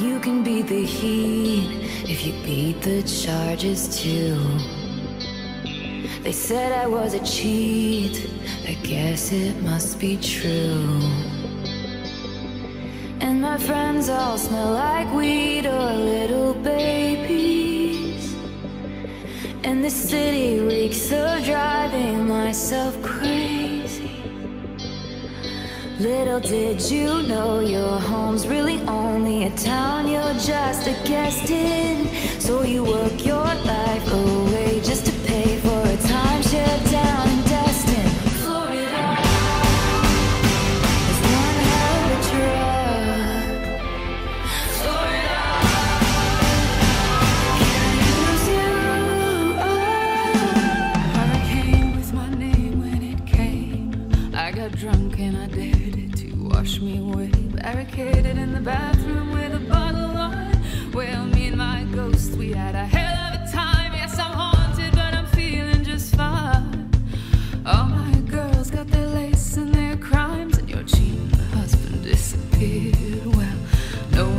You can beat the heat if you beat the charges too. They said I was a cheat, I guess it must be true. And my friends all smell like weed or little babies. And the city reeks of driving myself crazy. Little did you know your home's really only a town you're just a guest in. So you work your life drunk and I dared it to wash me away. Barricaded in the bathroom with a bottle on. Well, me and my ghost, we had a hell of a time. Yes, I'm haunted, but I'm feeling just fine. All my girls got their lace and their crimes, and your cheap husband disappeared. Well, no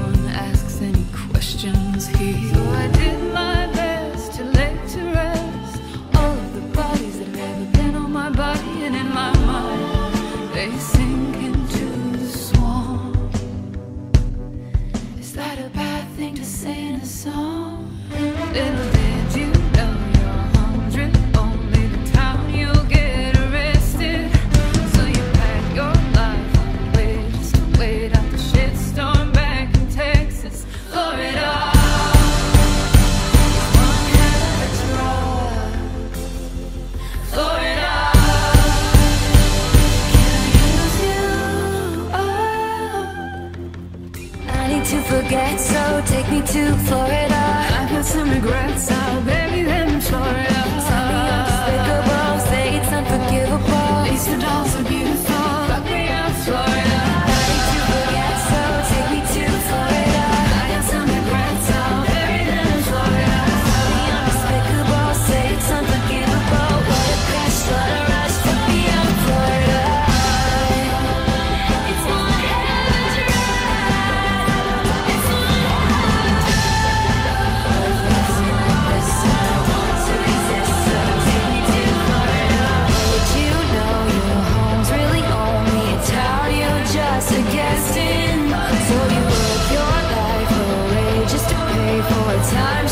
to Florida. I got some regrets, for a timeshare